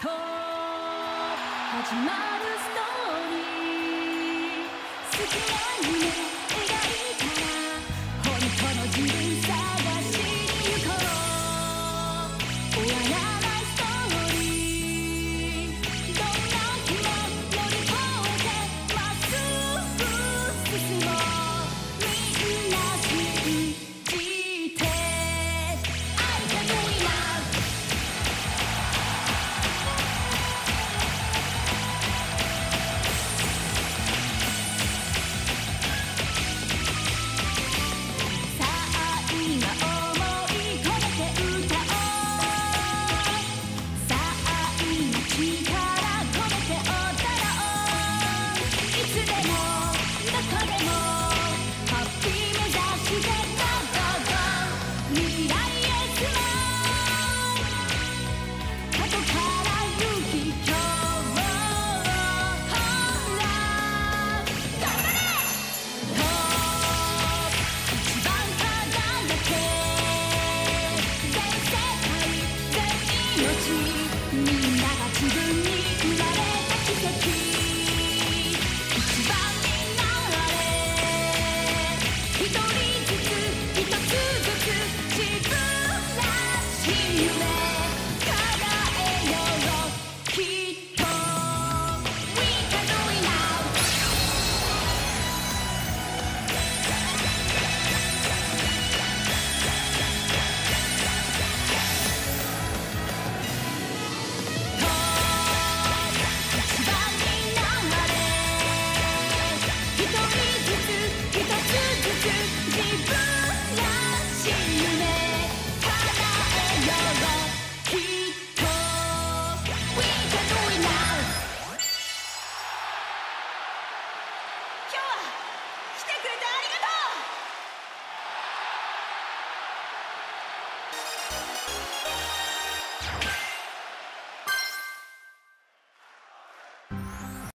と始まるストーリー。好きなも描いたら来てくれてありがとう